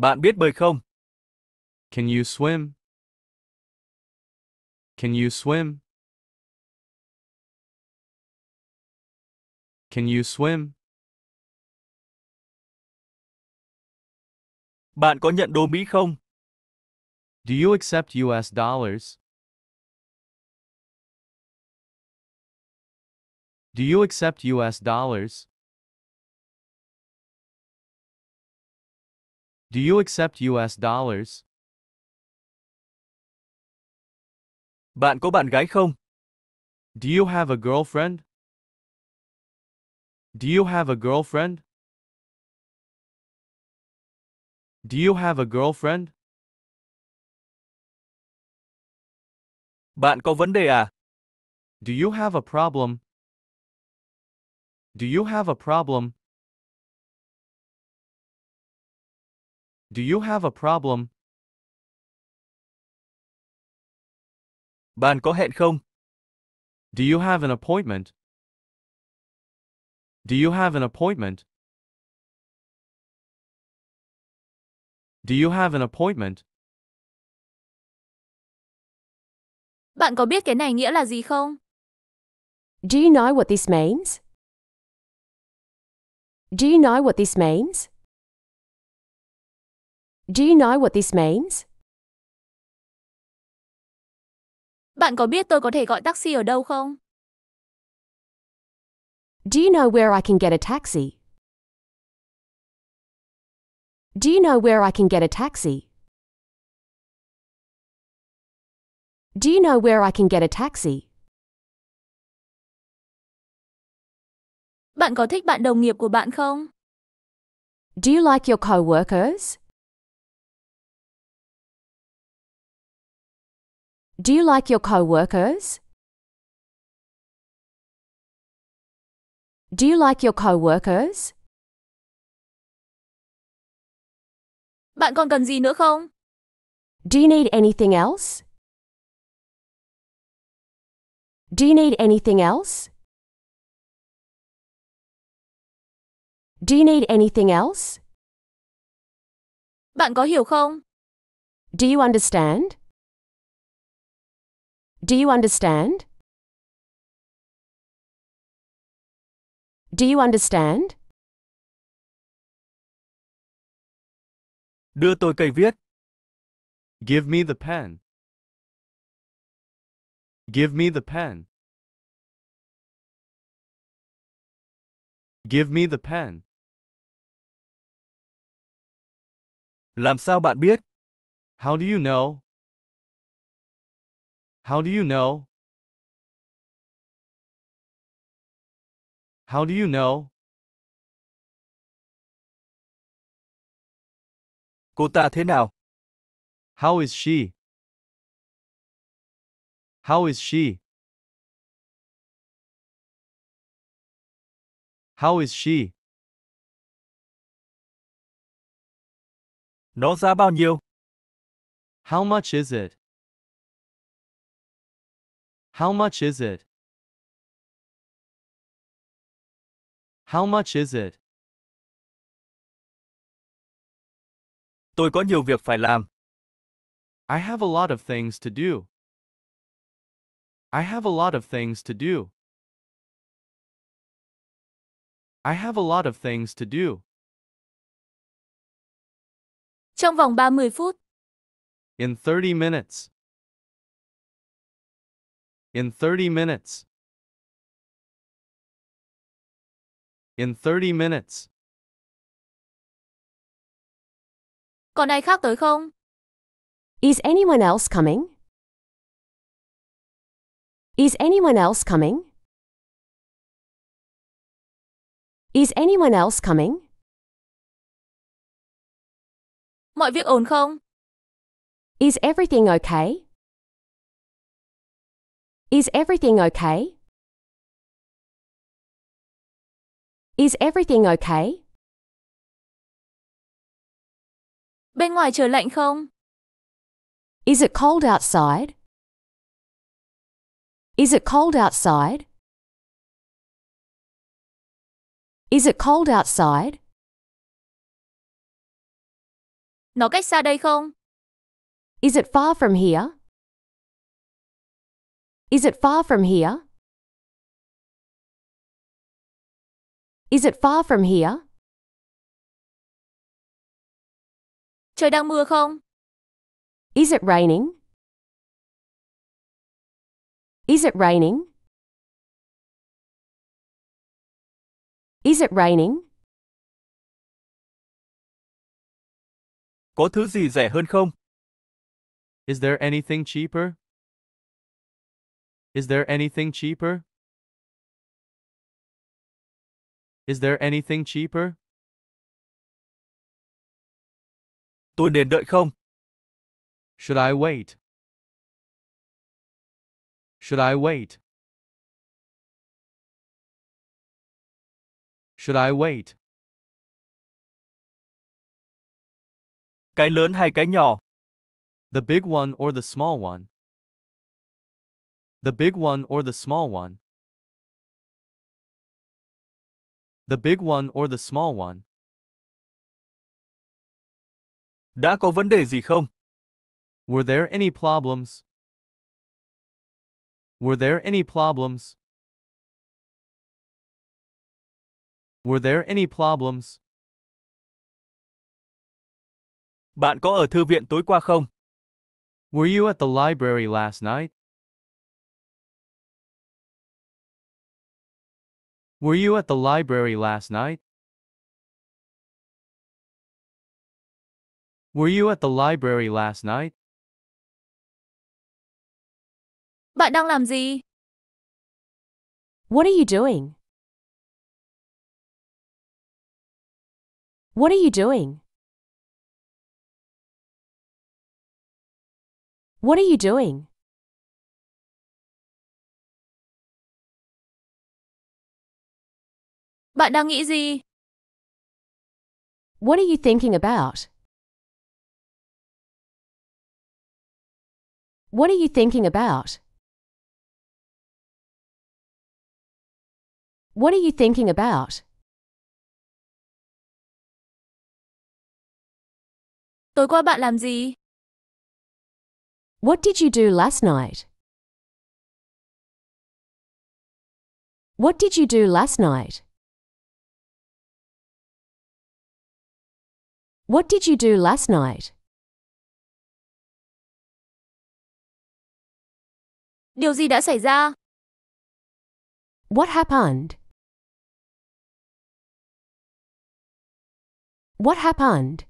Bạn biết bơi không? Can you swim? Can you swim? Can you swim? Bạn có nhận đô Mỹ không? Do you accept US dollars? Do you accept US dollars? Do you accept US dollars? Bạn có bạn gái không? Do you have a girlfriend? Do you have a girlfriend? Do you have a girlfriend? Bạn có vấn đề à? Do you have a problem? Do you have a problem? Do you have a problem? Bạn có hẹn không? Do you have an appointment? Do you have an appointment? Do you have an appointment? Bạn có biết cái này nghĩa là gì không? Do you know what this means? Do you know what this means? Do you know what this means? Bạn có biết tôi có thể gọi taxi ở đâu không? Do you know where I can get a taxi? Do you know where I can get a taxi? Do you know where I can get a taxi? Bạn có thích bạn đồng nghiệp của bạn không? Do you like your co-workers? Do you like your co-workers? Do you like your co-workers? Bạn còn cần gì nữa không? Do you need anything else? Do you need anything else? Do you need anything else? Bạn có hiểu không? Do you understand? Do you understand? Do you understand? Đưa tôi cây viết. Give me the pen. Give me the pen. Give me the pen. Làm sao bạn biết? How do you know? How do you know? How do you know? Cô ta thế nào? How is she? How is she? How is she? Nó giá bao nhiêu? How much is it? How much is it? How much is it? Tôi có nhiều việc phải làm. I have a lot of things to do. I have a lot of things to do. I have a lot of things to do. Trong vòng 30 phút. In 30 minutes. In 30 minutes. In 30 minutes. Còn ai khác tới không? Is anyone else coming? Is anyone else coming? Is anyone else coming? Mọi việc ổn không? Is everything okay? Is everything okay? Is everything okay? Bên ngoài trời lạnh không? Is it cold outside? Is it cold outside? Is it cold outside? Nó cách xa đây không? Is it far from here? Is it far from here? Is it far from here? Trời đang mưa không? Is it raining? Is it raining? Is it raining? Có thứ gì rẻ hơn không? Is there anything cheaper? Is there anything cheaper? Is there anything cheaper? Tôi nên đợi không? Should I wait? Should I wait? Should I wait? Cái lớn hay cái nhỏ? The big one or the small one? The big one or the small one? The big one or the small one? Đã có vấn đề gì không? Were there any problems? Were there any problems? Were there any problems? Bạn có ở thư viện tối qua không? Were you at the library last night? Were you at the library last night? Were you at the library last night? Bạn đang làm gì? What are you doing? What are you doing? What are you doing? Bạn đang nghĩ gì? What are you thinking about? What are you thinking about? What are you thinking about? Tối qua bạn làm gì? What did you do last night? What did you do last night? What did you do last night? Điều gì đã xảy ra? What happened? What happened?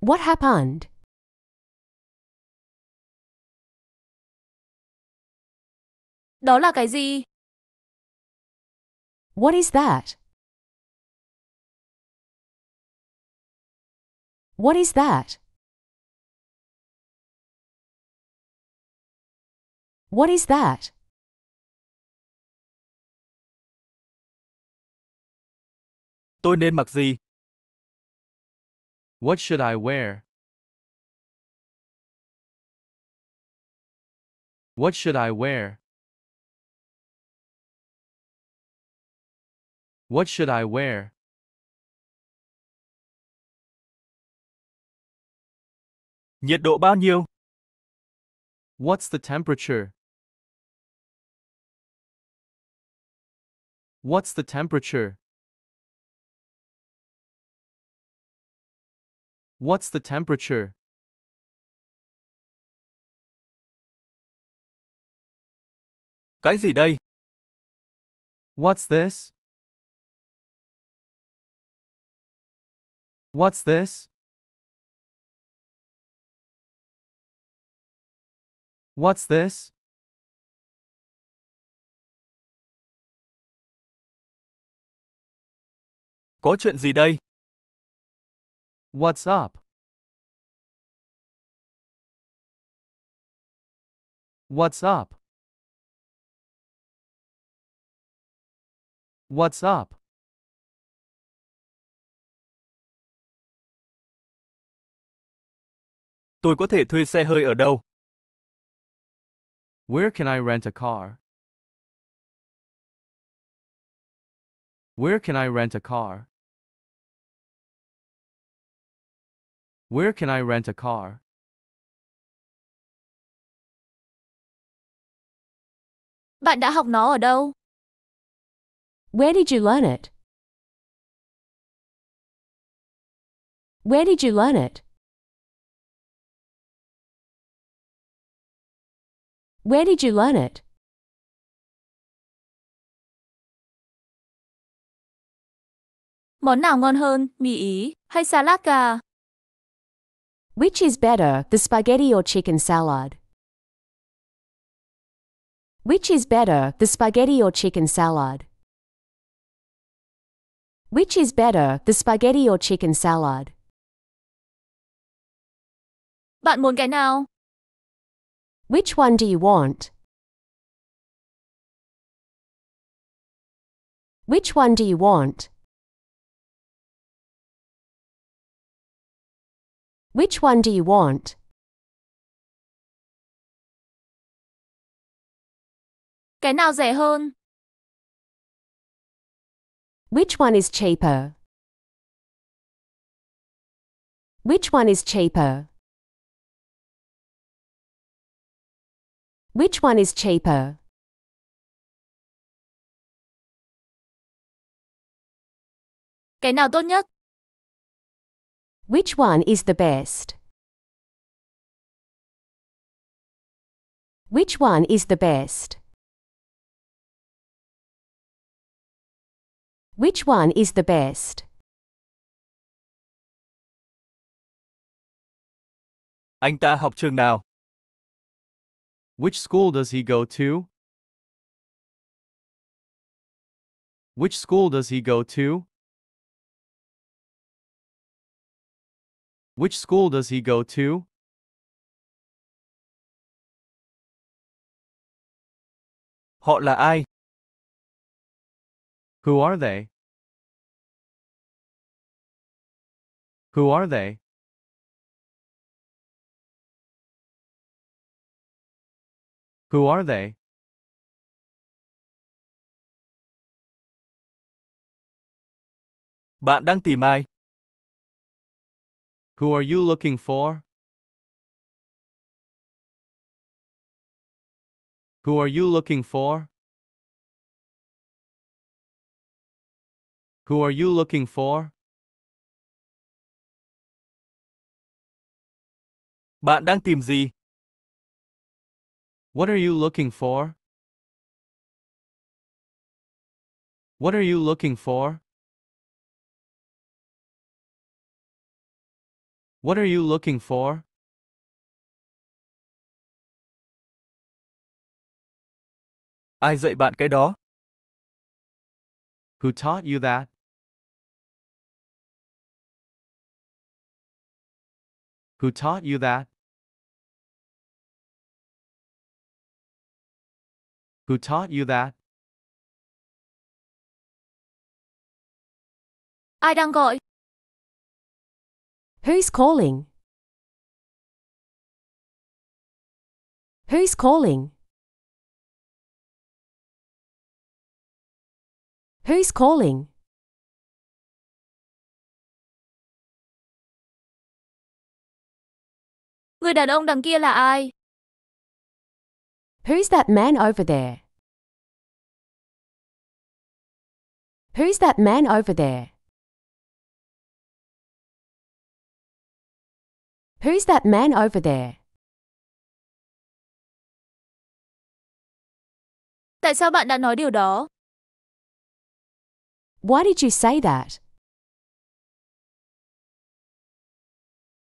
What happened? Đó là cái gì? What is that? What is that? What is that? Tôi nên mặc gì? What should I wear? What should I wear? What should I wear? Nhiệt độ bao nhiêu? What's the temperature? What's the temperature? What's the temperature? Cái gì đây? What's this? What's this? What's this? Có chuyện gì đây? What's up? What's up? What's up? Tôi có thể thuê xe hơi ở đâu? Where can I rent a car? Where can I rent a car? Where can I rent a car? Bạn đã học nó ở đâu? Where did you learn it? Where did you learn it? Where did you learn it? Món nào ngon hơn, mì Ý hay salad gà? Which is better, the spaghetti or chicken salad? Which is better, the spaghetti or chicken salad? Which is better, the spaghetti or chicken salad? Bạn muốn cái nào? Which one do you want? Which one do you want? Which one do you want? Cái nào rẻ hơn? Which one is cheaper? Which one is cheaper? Which one is cheaper? Cái nào tốt nhất? Which one is the best? Which one is the best? Which one is the best? Anh ta học trường nào? Which school does he go to? Which school does he go to? Which school does he go to? Họ là ai? Who are they? Who are they? Who are they? Bạn đang tìm ai? Who are you looking for? Who are you looking for? Who are you looking for? Bạn đang tìm gì? What are you looking for? What are you looking for? What are you looking for? Ai dạy bạn cái đó? Who taught you that? Who taught you that? Who taught you that? Ai đang gọi? Who's calling? Who's calling? Who's calling? Người đàn ông đằng kia là ai? Who's that man over there? Who's that man over there? Who's that man over there? Tại sao bạn đã nói điều đó? Why did you say that?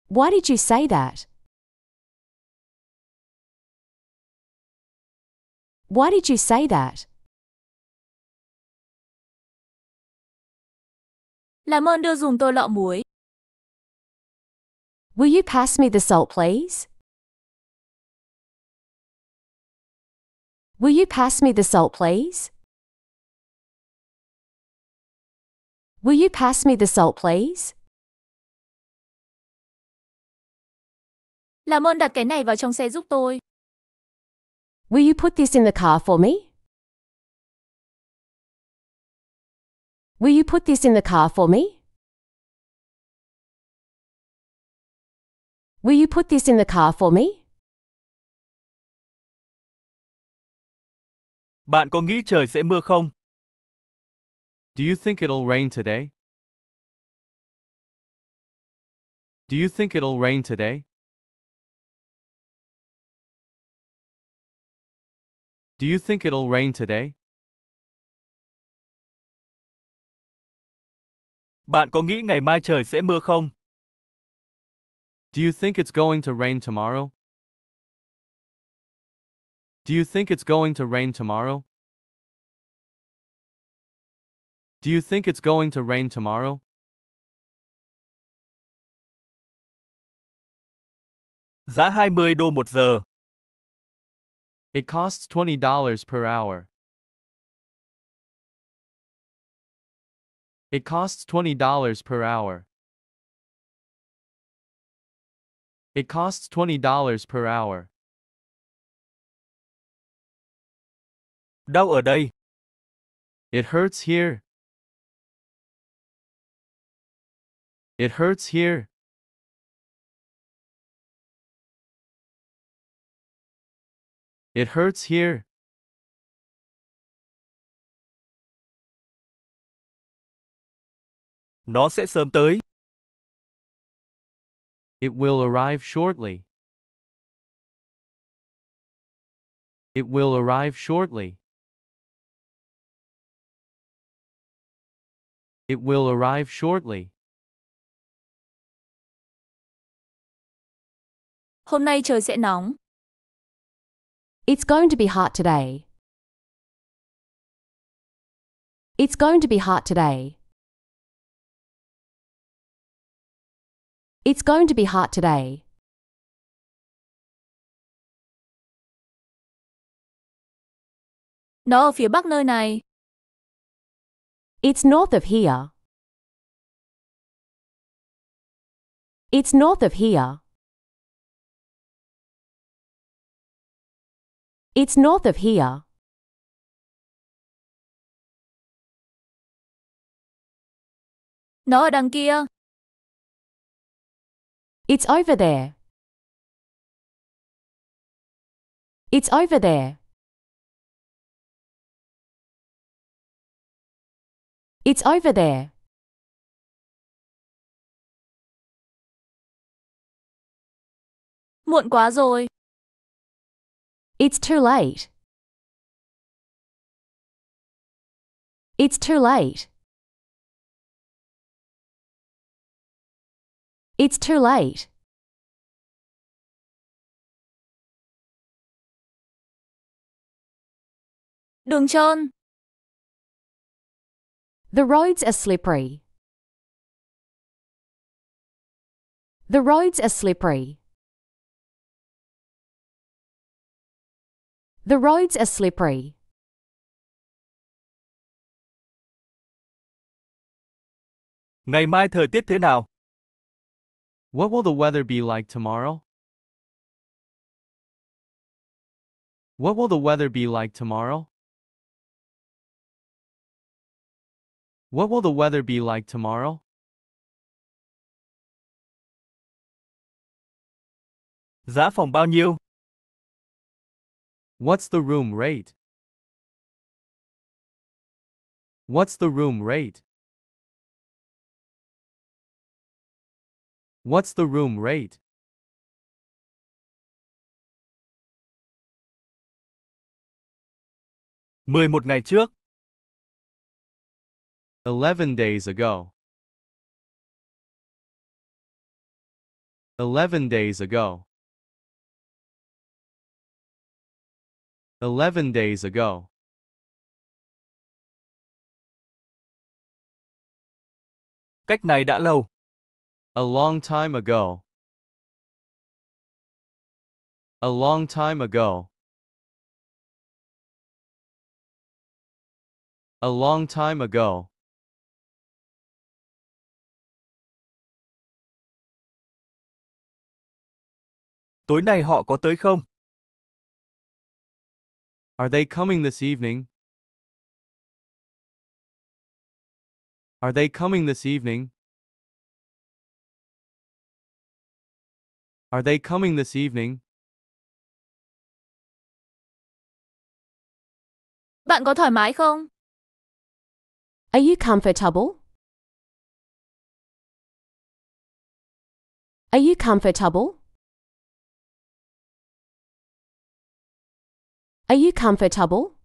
Why did you say that? Why did you say that? Làm ơn đưa dùm tôi lọ muối. Will you pass me the salt, please? Will you pass me the salt, please? Will you pass me the salt, please? Làm ơn đặt cái này vào trong xe giúp tôi. Will you put this in the car for me? Will you put this in the car for me? Will you put this in the car for me? Bạn có nghĩ trời sẽ mưa không? Do you think it'll rain today? Do you think it'll rain today? Do you think it'll rain today? Bạn có nghĩ ngày mai trời sẽ mưa không? Do you think it's going to rain tomorrow? Do you think it's going to rain tomorrow? Do you think it's going to rain tomorrow? Giá 20 đô một giờ. It costs $20 per hour. It costs $20 per hour. It costs $20 per hour. Đau ở đây. It hurts here. It hurts here. It hurts here. Nó sẽ sớm tới. It will arrive shortly. It will arrive shortly. It will arrive shortly. Hôm nay trời sẽ nóng. It's going to be hot today. It's going to be hot today. It's going to be hot today. Nó ở phía bắc nơi này. It's north of here. It's north of here. It's north of here. Nó ở đằng kia. It's over there. It's over there. It's over there. Muộn quá rồi. It's too late. It's too late. It's too late. Đường trơn. The roads are slippery. The roads are slippery. The roads are slippery. Ngày mai thời tiết thế nào? What will the weather be like tomorrow? What will the weather be like tomorrow? What will the weather be like tomorrow? Giá phòng bao nhiêu? What's the room rate? What's the room rate? What's the room rate? Mười một ngày trước. 11 days ago. 11 days ago. 11 days ago. Cách này đã lâu. A long time ago. A long time ago. A long time ago. Tối nay họ có tới không? Are they coming this evening? Are they coming this evening? Are they coming this evening? Bạn có thoải mái không? Are you comfortable? Are you comfortable? Are you comfortable?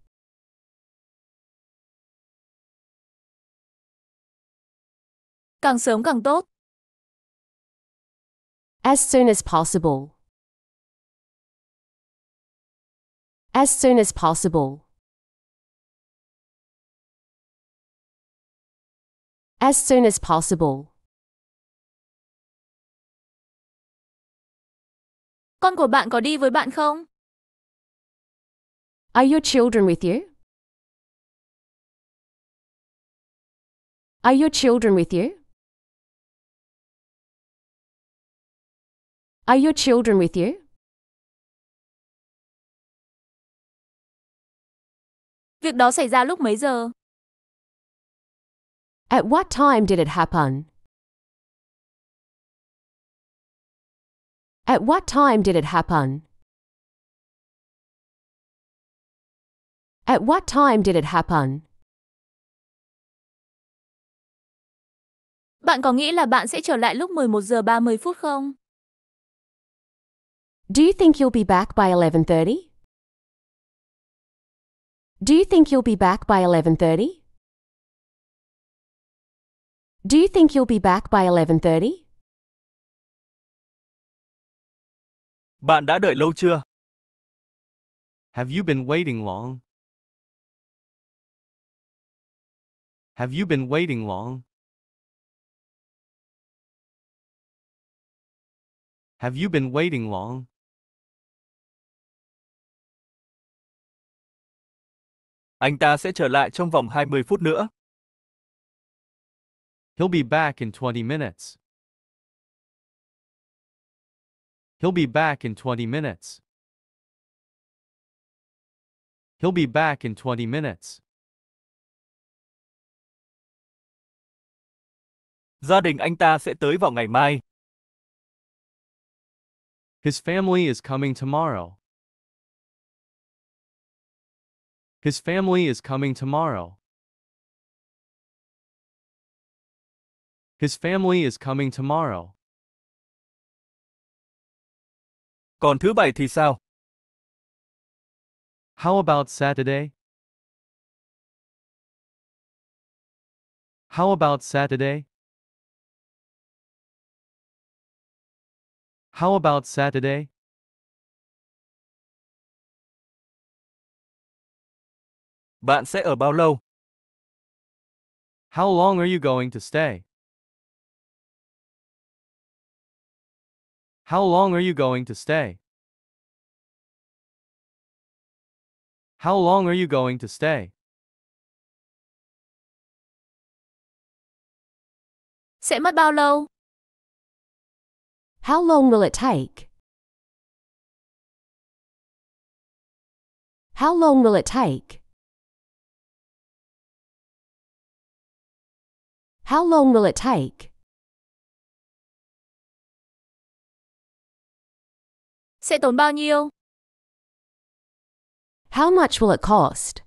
Càng sớm càng tốt. As soon as possible. As soon as possible. As soon as possible. Con của bạn có đi với bạn không? Are your children with you? Are your children with you? Are your children with you? Việc đó xảy ra lúc mấy giờ? At what time did it happen? At what time did it happen? At what time did it happen? Bạn có nghĩ là bạn sẽ trở lại lúc 11 giờ 30 phút không? Do you think you'll be back by 11:30? Do you think you'll be back by 11:30? Do you think you'll be back by 11:30? Bạn đã đợi lâu chưa? Have you been waiting long? Have you been waiting long? Have you been waiting long? Anh ta sẽ trở lại trong vòng 20 phút nữa. He'll be back in 20 minutes. He'll be back in 20 minutes. He'll be back in 20 minutes. Gia đình anh ta sẽ tới vào ngày mai. His family is coming tomorrow. His family is coming tomorrow. His family is coming tomorrow. Còn thứ bảy thì sao? How about Saturday? How about Saturday? How about Saturday? Bạn sẽ ở bao lâu? How long are you going to stay? How long are you going to stay? How long are you going to stay? Sẽ mất bao lâu? How long will it take? How long will it take? How long will it take? Sẽ tốn bao nhiêu? How much will it cost?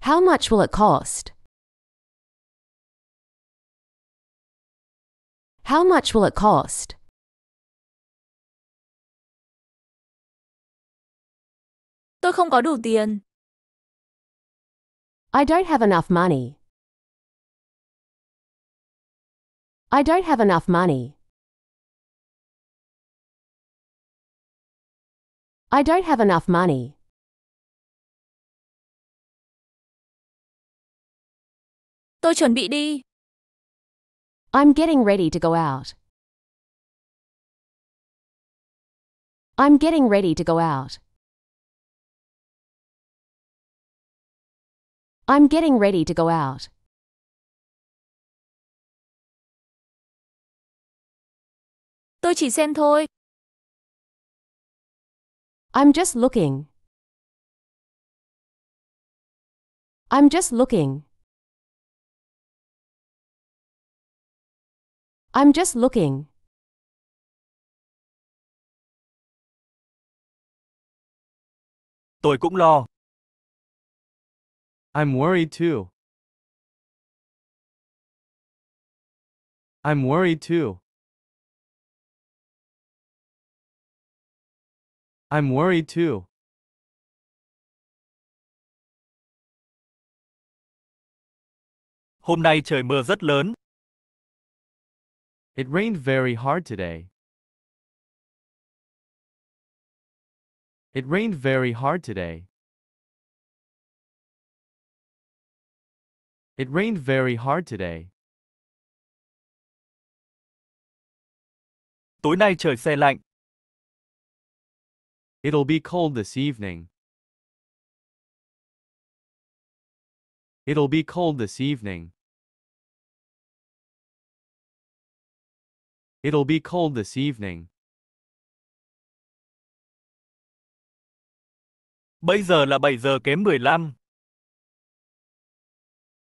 How much will it cost? How much will it cost? Tôi không có đủ tiền. I don't have enough money. I don't have enough money. I don't have enough money. Tôi chuẩn bị đi. I'm getting ready to go out. I'm getting ready to go out. I'm getting ready to go out. Tôi chỉ xem thôi. I'm just looking. I'm just looking. I'm just looking. Tôi cũng lo. I'm worried too. I'm worried too. I'm worried too. Hôm nay trời mưa rất lớn. It rained very hard today. It rained very hard today. It rained very hard today. Tối nay trời se lạnh. It'll be cold this evening. It'll be cold this evening. It'll be cold this evening. Bây giờ là 7 giờ kém 15.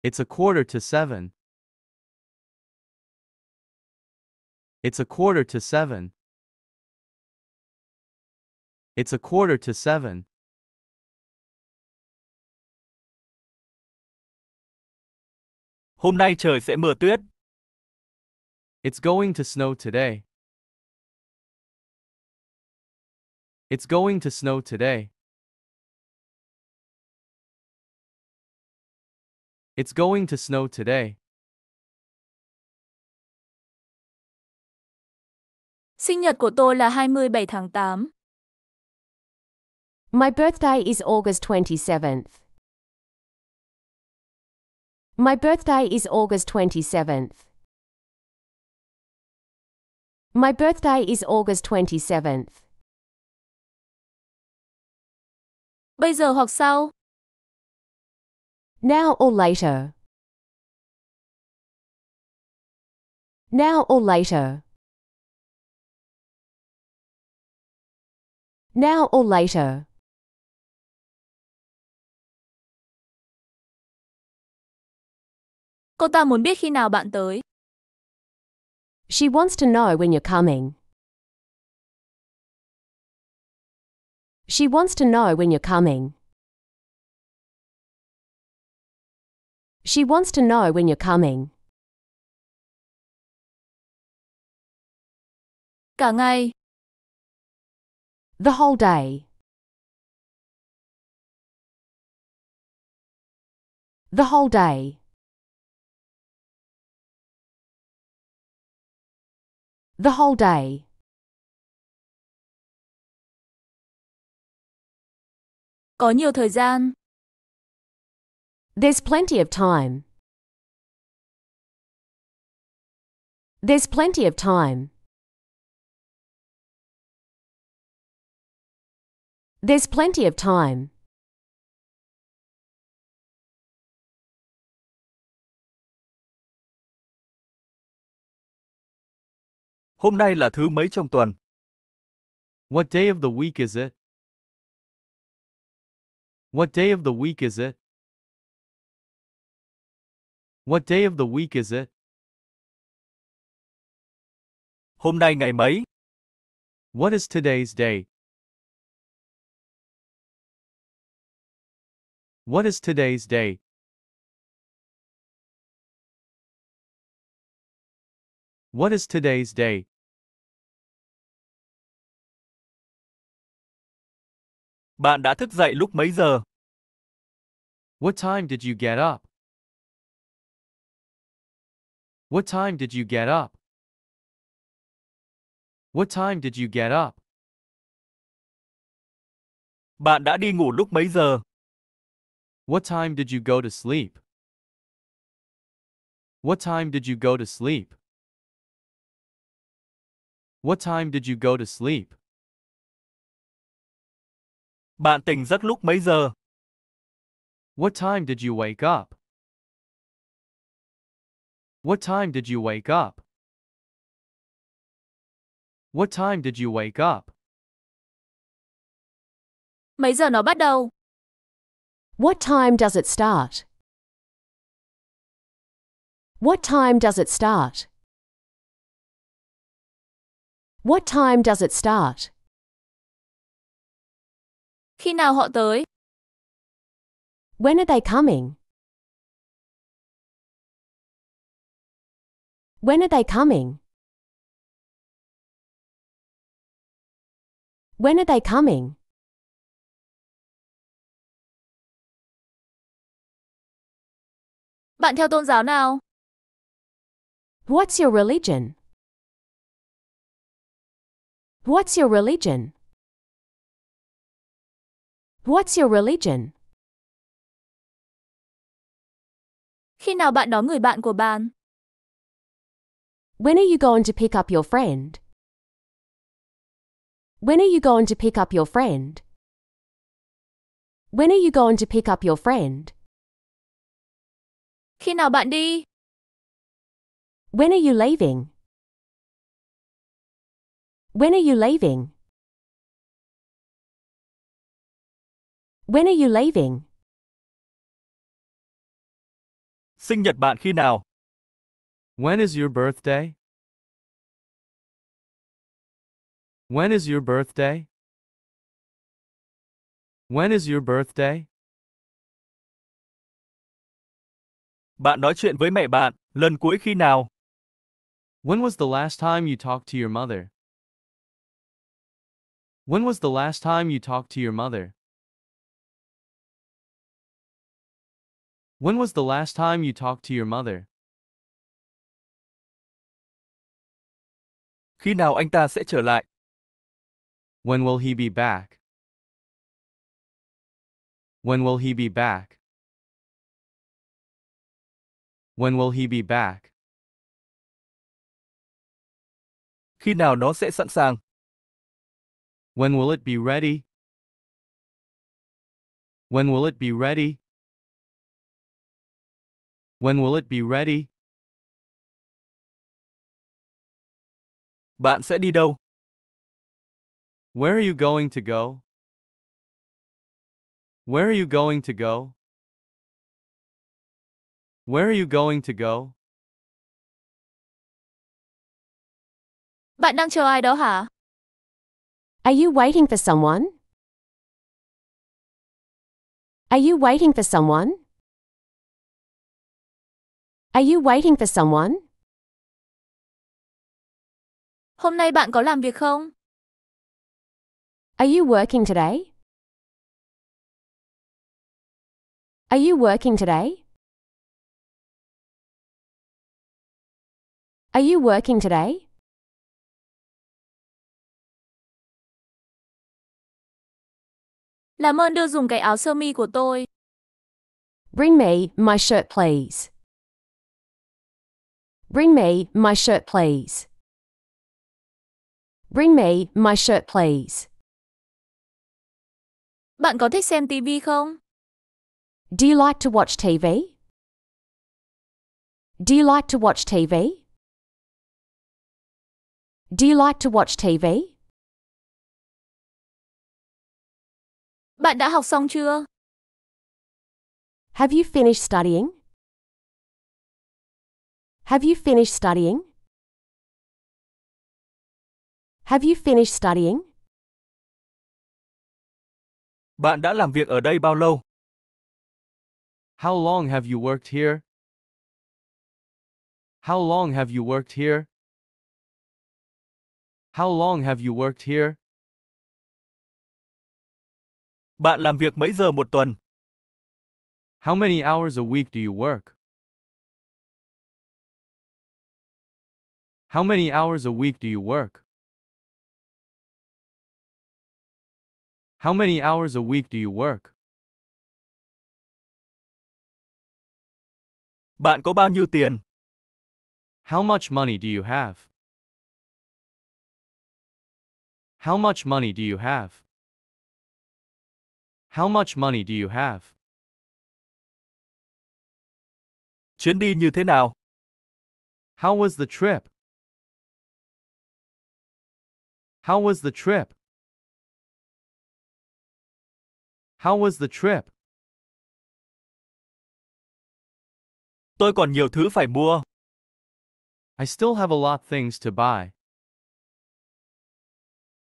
It's a quarter to seven. It's a quarter to seven. It's a quarter to seven. Hôm nay trời sẽ mưa tuyết. It's going to snow today. It's going to snow today. It's going to snow today. Sinh nhật của tôi là 27 tháng 8. My birthday is August 27th. My birthday is August 27th. My birthday is August 27th. Bây giờ hoặc sau. Now or later. Now or later. Now or later. Cô ta muốn biết khi nào bạn tới. She wants to know when you're coming. She wants to know when you're coming. She wants to know when you're coming. Cả ngày. The whole day. The whole day. The whole day. Có nhiều thời gian. There's plenty of time. There's plenty of time. There's plenty of time. Hôm nay là thứ mấy trong tuần? What day of the week is it? What day of the week is it? What day of the week is it? Hôm nay ngày mấy? What is today's day? What is today's day? What is today's date? Bạn đã thức dậy lúc mấy giờ? What time did you get up? What time did you get up? What time did you get up? Bạn đã đi ngủ lúc mấy giờ? What time did you go to sleep? What time did you go to sleep? What time did you go to sleep? Bạn tỉnh giấc lúc mấy giờ? What time did you wake up? What time did you wake up? What time did you wake up? Mấy giờ nó bắt đầu? What time does it start? What time does it start? What time does it start? Khi nào họ tới? When are they coming? When are they coming? When are they coming? Bạn theo tôn giáo nào? What's your religion? What's your religion? What's your religion? Khi nào bạn đón người bạn của bạn? When are you going to pick up your friend? When are you going to pick up your friend? When are you going to pick up your friend? Khi nào bạn đi? When are you leaving? When are you leaving? When are you leaving? Sinh nhật bạn khi nào? When is your birthday? When is your birthday? When is your birthday? Bạn nói chuyện với mẹ bạn lần cuối khi nào? When was the last time you talked to your mother? When was the last time you talked to your mother? When was the last time you talked to your mother? Khi nào anh ta sẽ trở lại? When will he be back? When will he be back? When will he be back? Khi nào nó sẽ sẵn sàng? When will it be ready? When will it be ready? When will it be ready? Bạn sẽ đi đâu? Where are you going to go? Where are you going to go? Where are you going to go? Bạn đang chờ ai đó hả? Are you waiting for someone? Are you waiting for someone? Are you waiting for someone? Hôm nay bạn có làm việc không? Are you working today? Are you working today? Are you working today? Làm ơn đưa dùng cái áo sơ mi của tôi. Bring me my shirt, please. Bring me my shirt, please. Bring me my shirt, please. Bạn có thích xem TV không? Do you like to watch TV? Do you like to watch TV? Do you like to watch TV? Bạn đã học xong chưa? Have you finished studying? Have you finished studying? Have you finished studying? Bạn đã làm việc ở đây bao lâu? How long have you worked here? How long have you worked here? How long have you worked here? Bạn làm việc mấy giờ một tuần? How many hours a week do you work? How many hours a week do you work? How many hours a week do you work? Bạn có bao nhiêu tiền? How much money do you have? How much money do you have? How much money do you have? Chuyến đi như thế nào? How was the trip? How was the trip? How was the trip? Tôi còn nhiều thứ phải mua. I still have a lot things to buy.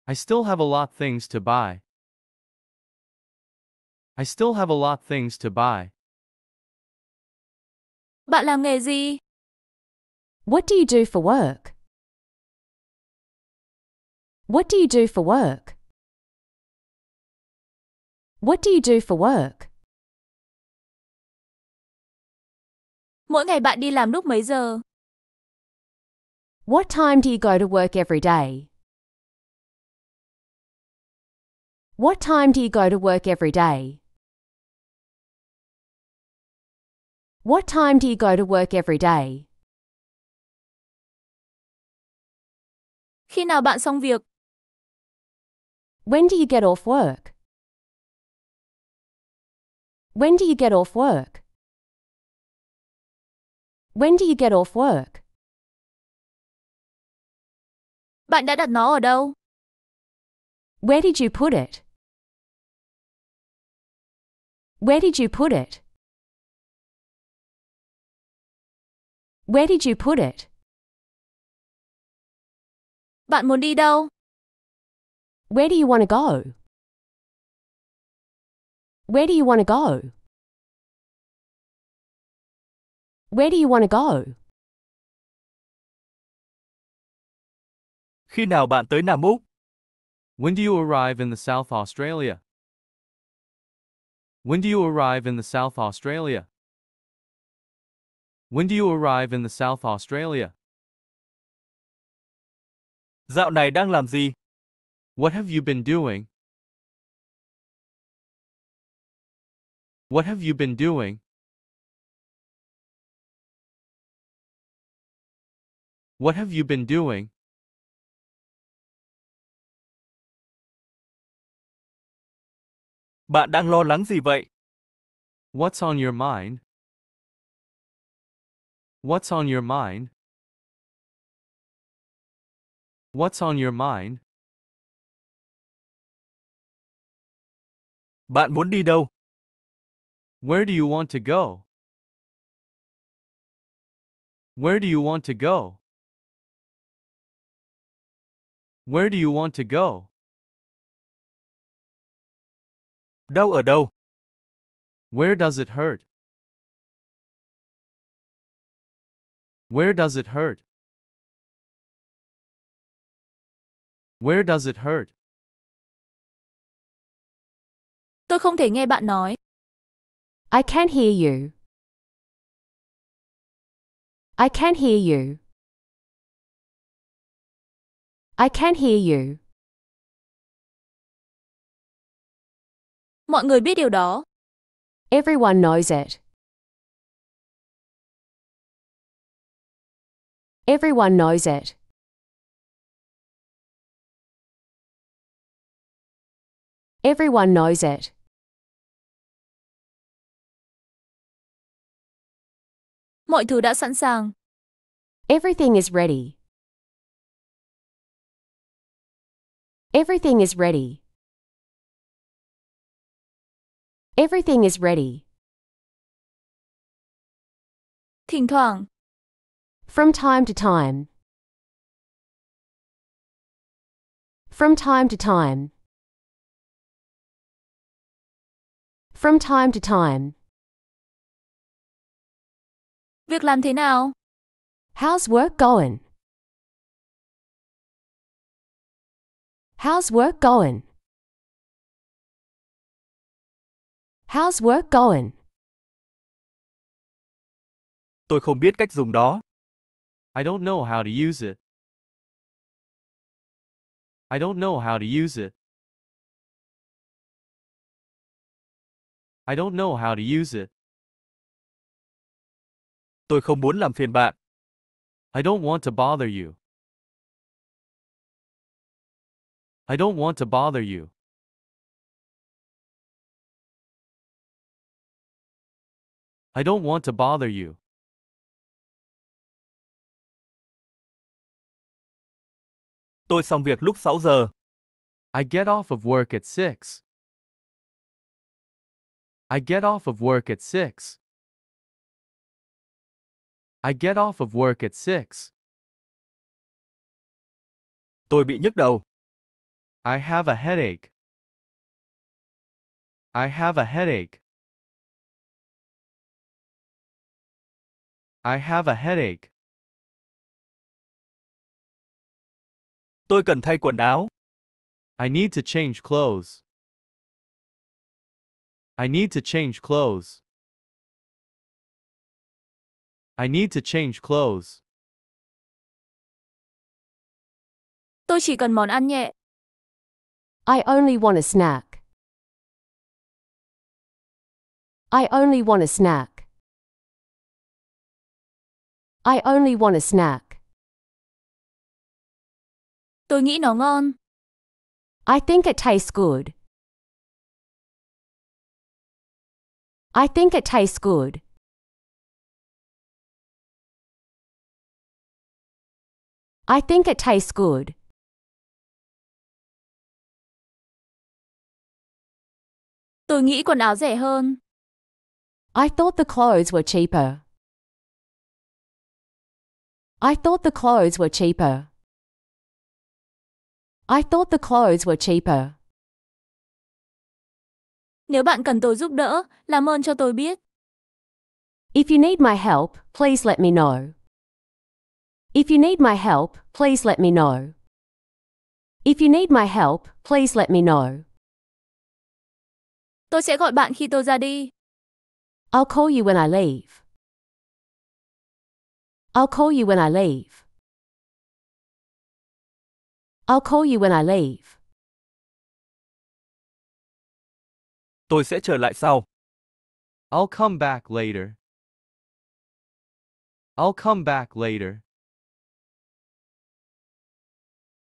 I still have a lot things to buy. I still have a lot things to buy. Bạn làm nghề gì? What do you do for work? What do you do for work? What do you do for work? Mỗi ngày bạn đi làm lúc mấy giờ? What time do you go to work every day? What time do you go to work every day? What time do you go to work every day? Khi nào bạn xong việc? When do you get off work? When do you get off work? When do you get off work? Bạn đã đặt nó ở đâu? Where did you put it? Where did you put it? Where did you put it? Bạn muốn đi đâu? Where do you want to go? Where do you want to go? Where do you want to go? Khi nào bạn tới Nam Úc? When do you arrive in the South Australia? When do you arrive in the South Australia? When do you arrive in the South Australia? Dạo này đang làm gì? What have you been doing? What have you been doing? What have you been doing? Bạn đang lo lắng gì vậy? What's on your mind? What's on your mind? What's on your mind? Bạn muốn đi đâu? Where do you want to go? Where do you want to go? Where do you want to go? Đau ở đâu? Where does it hurt? Where does it hurt? Where does it hurt? Tôi không thể nghe bạn nói. I can't hear you. I can't hear you. I can't hear you. Mọi người biết điều đó. Everyone knows it. Everyone knows it. Everyone knows it. Mọi thứ đã sẵn sàng. Everything is ready. Everything is ready. Everything is ready. Thỉnh thoảng. From time to time. From time to time. From time to time. Việc làm thế nào? How's work going? How's work going? How's work going? Tôi không biết cách dùng đó. I don't know how to use it. I don't know how to use it. I don't know how to use it. Tôi không muốn làm phiền bạn. I don't want to bother you. I don't want to bother you. I don't want to bother you. Tôi xong việc lúc 6 giờ. I get off of work at 6. I get off of work at 6. I get off of work at 6. Tôi bị nhức đầu. I have a headache. I have a headache. I have a headache. Tôi cần thay quần áo. I need to change clothes. I need to change clothes. I need to change clothes. Tôi chỉ cần món ăn nhẹ. I only want a snack. I only want a snack. I only want a snack. Tôi nghĩ nó ngon. I think it tastes good. I think it tastes good. I think it tastes good. Tôi nghĩ quần áo rẻ hơn. I thought the clothes were cheaper. I thought the clothes were cheaper. I thought the clothes were cheaper. Nếu bạn cần tôi giúp đỡ, làm ơn cho tôi biết. If you need my help, please let me know. If you need my help, please let me know. If you need my help, please let me know. Tôi sẽ gọi bạn khi tôi ra đi. I'll call you when I leave. I'll call you when I leave. I'll call you when I leave. Tôi sẽ trở lại sau. I'll come back later. I'll come back later.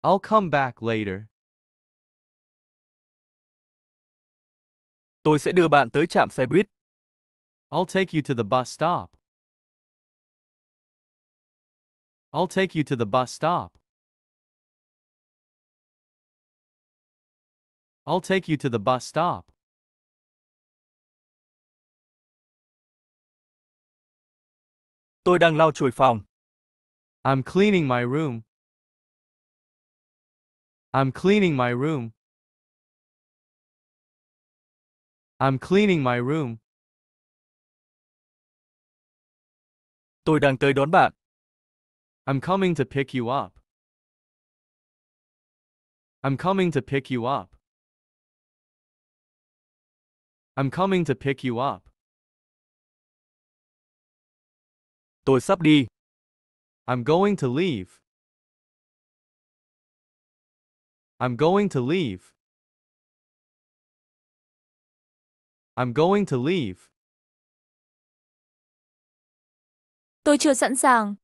I'll come back later. Tôi sẽ đưa bạn tới trạm xe buýt. I'll take you to the bus stop. I'll take you to the bus stop. I'll take you to the bus stop. Tôi đang lau chùi phòng. I'm cleaning my room. I'm cleaning my room. I'm cleaning my room. Tôi đang tới đón bạn. I'm coming to pick you up. I'm coming to pick you up. I'm coming to pick you up. Tôi sắp đi. I'm going to leave. I'm going to leave. I'm going to leave. Tôi chưa sẵn sàng.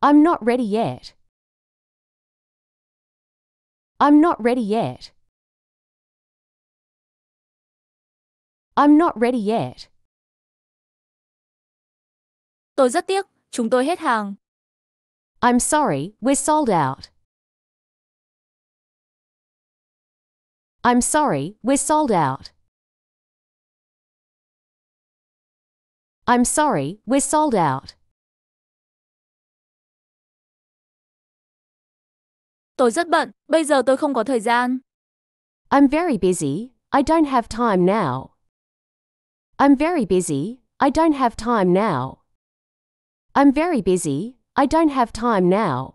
I'm not ready yet. I'm not ready yet. I'm not ready yet. Tôi rất tiếc, chúng tôi hết hàng. I'm sorry, we're sold out. I'm sorry, we're sold out. I'm sorry, we're sold out. Tôi rất bận, bây giờ tôi không có thời gian. I'm very busy, I don't have time now. I'm very busy, I don't have time now. I'm very busy, I don't have time now.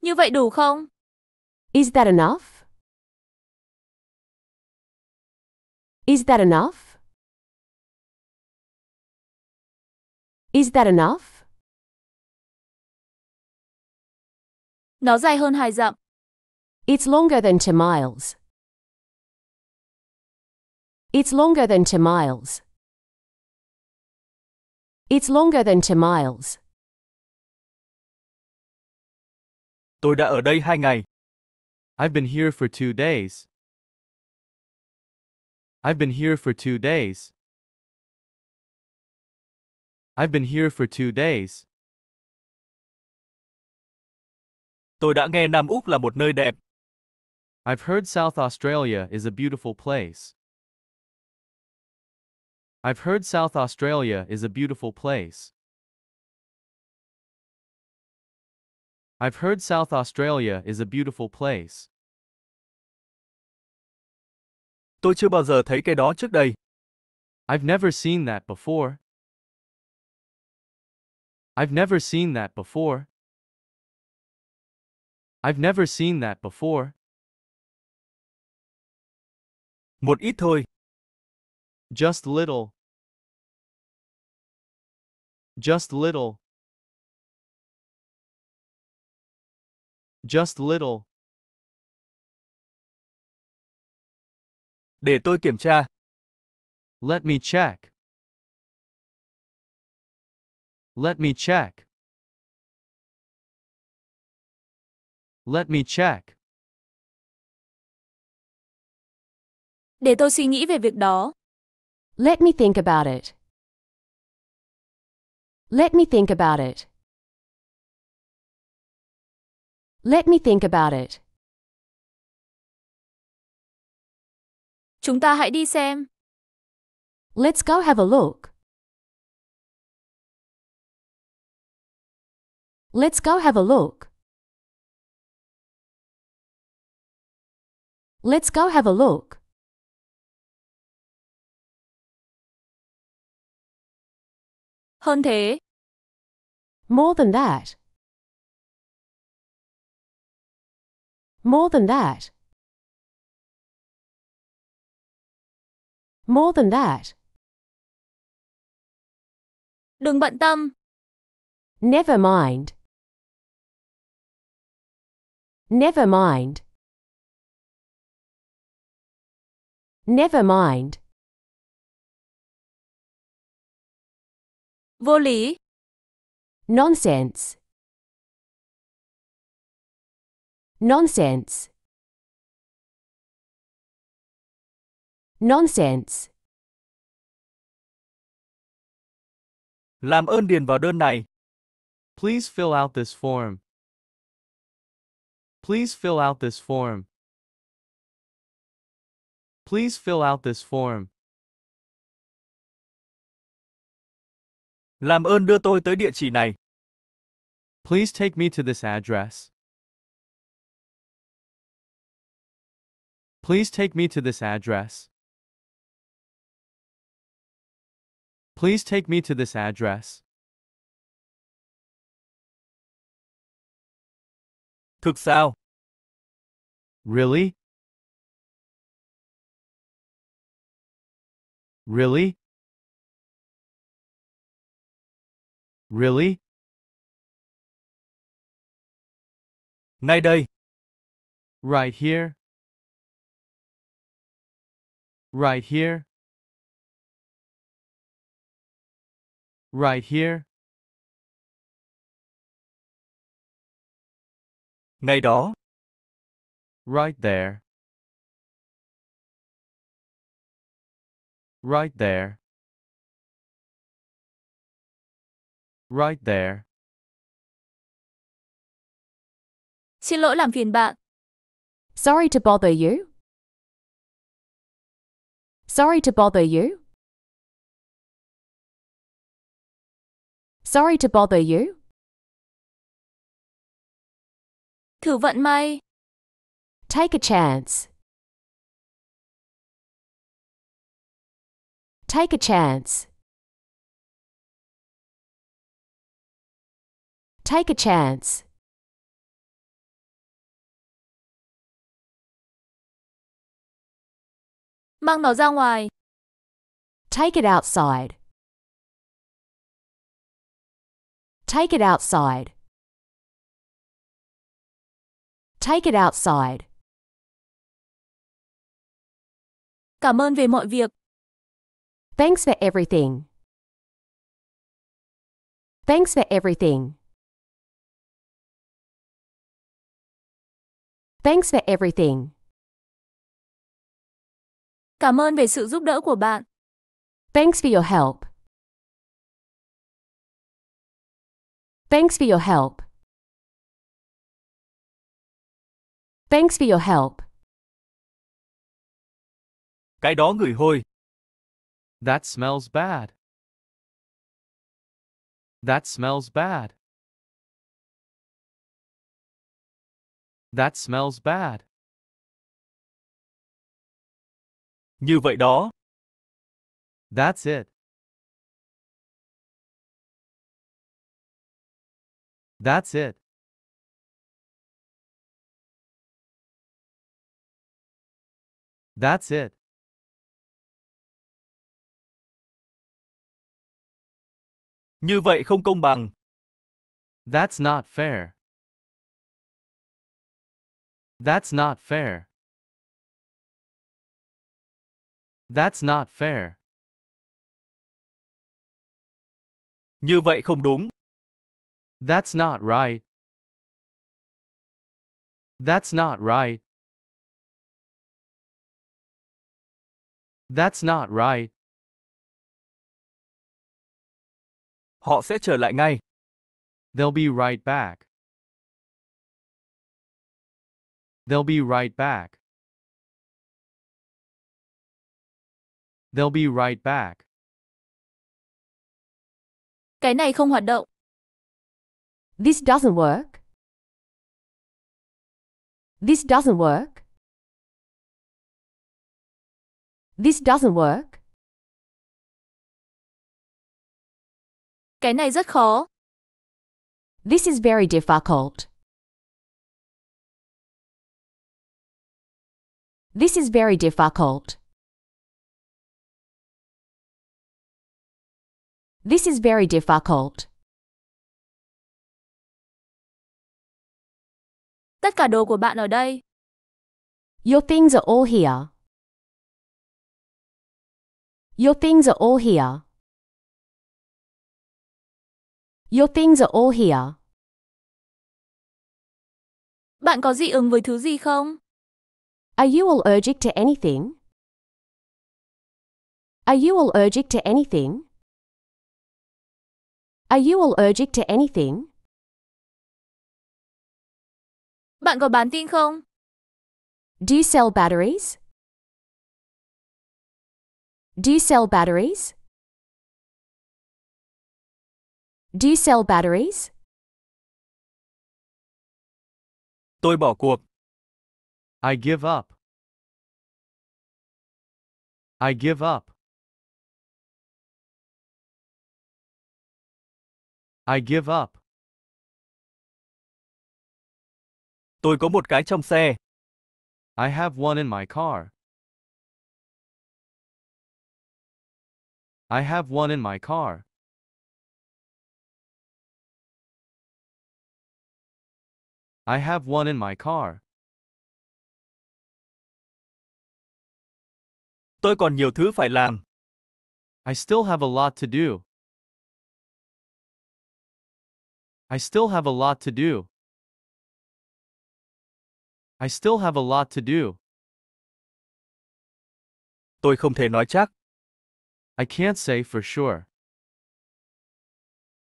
Như vậy đủ không? Is that enough? Is that enough? Is that enough? Nó dài hơn hai dặm. It's longer than two miles. It's longer than two miles. It's longer than two miles. Tôi đã ở đây hai ngày. I've been here for two days. I've been here for two days. I've been here for two days. Tôi đã nghe Nam Úc là một nơi đẹp. I've heard South Australia is a beautiful place. I've heard South Australia is a beautiful place. I've heard South Australia is a beautiful place. Tôi chưa bao giờ thấy cái đó trước đây. I've never seen that before. I've never seen that before. I've never seen that before. Một ít thôi. Just little. Just little. Just little. Để tôi kiểm tra. Let me check. Let me check. Let me check. Để tôi suy nghĩ về việc đó. Let me think about it. Let me think about it. Let me think about it. Chúng ta hãy đi xem. Let's go have a look. Let's go have a look. Let's go have a look. Hơn thế, More than that. More than that. More than that. đừng bận tâm. Never mind. Never mind. Never mind. Vô lý, Nonsense. Nonsense. Nonsense. Làm ơn điền vào đơn này. Please fill out this form. Please fill out this form. Please fill out this form. Làm ơn đưa tôi tới địa chỉ này. Please take me to this address. Please take me to this address. Please take me to this address. Thực sao? Really? Really? Really? Ngay đây. Right here? Right here? Right here? Ngay đó. Right there. Right there. Right there. xin lỗi làm phiền bạn. Sorry to bother you. Sorry to bother you. Sorry to bother you. Thử vận may, Take a chance. Take a chance. Take a chance. mang nó ra ngoài. Take it outside. Take it outside. Take it outside. Cảm ơn về mọi việc. Thanks for everything. Thanks for everything. Thanks for everything. Cảm ơn về sự giúp đỡ của bạn. Thanks for your help. Thanks for your help. Thanks for your help. Cái đó ngửi hôi. That smells bad. That smells bad. That smells bad. Như vậy đó. That's it. That's it. That's it. Như vậy không công bằng. That's not fair. That's not fair. That's not fair. Như vậy không đúng. That's not right. That's not right. That's not right. Họ sẽ trở lại ngay. They'll be right back. They'll be right back. They'll be right back. Cái này không hoạt động. This doesn't work. This doesn't work. This doesn't work. Cái này rất khó. This is very difficult. This is very difficult. This is very difficult. Tất cả đồ của bạn ở đây. Your things are all here. Your things are all here. Your things are all here. Bạn có dị ứng với thứ gì không? Are you all allergic to anything? Are you all allergic to anything? Are you all allergic to anything? Bạn có bán tin không? Do you sell batteries? Do you sell batteries? Do you sell batteries? Tôi bỏ cuộc. I give up. I give up. I give up. Tôi có một cái trong xe. I have one in my car. I have one in my car. I have one in my car. Tôi còn nhiều thứ phải làm. I still have a lot to do. I still have a lot to do. I still have a lot to do. Tôi không thể nói chắc. I can't say for sure.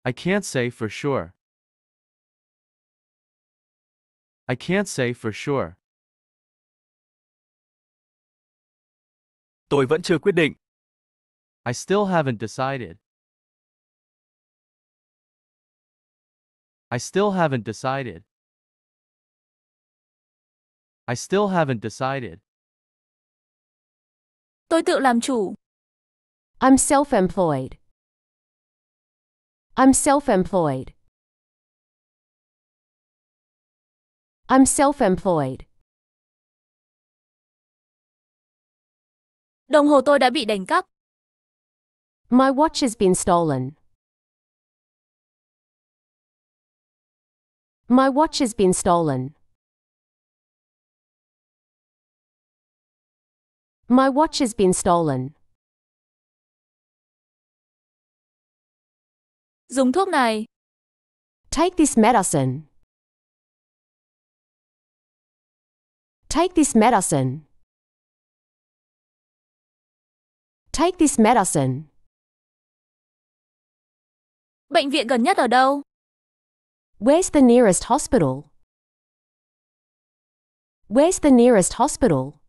I can't say for sure. I can't say for sure. Tôi vẫn chưa quyết định. I still haven't decided. I still haven't decided. I still haven't decided. Tôi tự làm chủ. I'm self-employed. I'm self-employed. I'm self-employed. Đồng hồ tôi đã bị đánh cắp. My watch has been stolen. My watch has been stolen. My watch has been stolen. Dùng thuốc này. Take this medicine. Take this medicine. Take this medicine. Bệnh viện gần nhất ở đâu? Where's the nearest hospital? Where's the nearest hospital?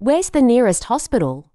Where's the nearest hospital?